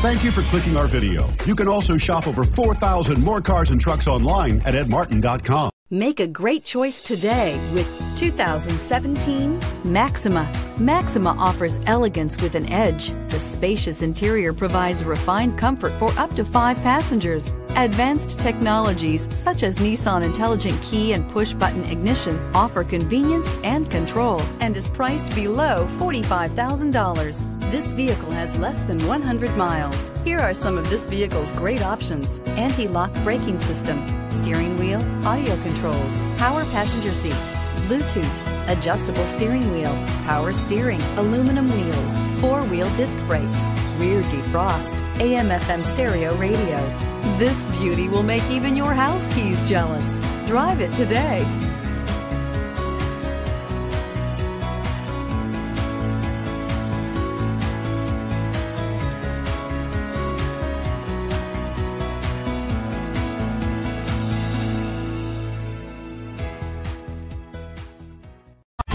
Thank you for clicking our video. You can also shop over 4,000 more cars and trucks online at edmartin.com. Make a great choice today with 2017 Maxima. Maxima offers elegance with an edge. The spacious interior provides refined comfort for up to five passengers. Advanced technologies such as Nissan Intelligent Key and Push Button Ignition offer convenience and control and is priced below $45,000. This vehicle has less than 100 miles. Here are some of this vehicle's great options. Anti-lock braking system, steering wheel, audio controls, power passenger seat, Bluetooth, adjustable steering wheel, power steering, aluminum wheels, four-wheel disc brakes, rear defrost, AM FM stereo radio. This beauty will make even your house keys jealous. Drive it today.